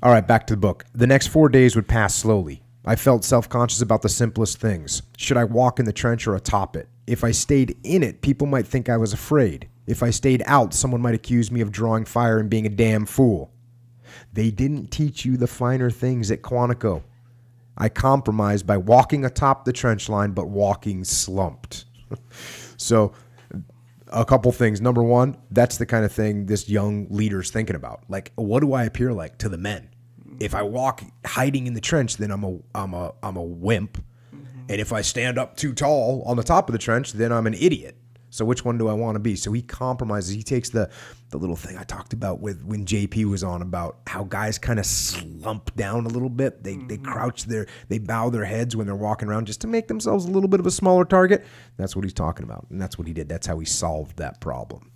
All right, back to the book. The next four days would pass slowly. I felt self conscious about the simplest things. Should I walk in the trench or atop it? If I stayed in it, people might think I was afraid. If I stayed out, someone might accuse me of drawing fire and being a damn fool. They didn't teach you the finer things at Quantico. I compromised by walking atop the trench line, but walking slumped. so, a couple things. Number one, that's the kind of thing this young leader's thinking about. Like, what do I appear like to the men? If I walk hiding in the trench, then I'm a I'm a I'm a wimp. And if I stand up too tall on the top of the trench, then I'm an idiot. So which one do I want to be? So he compromises. He takes the the little thing I talked about with when JP was on about how guys kind of slump down a little bit. They they mm-hmm. crouch their they bow their heads when they're walking around just to make themselves a little bit of a smaller target. That's what he's talking about, and that's what he did. That's how he solved that problem.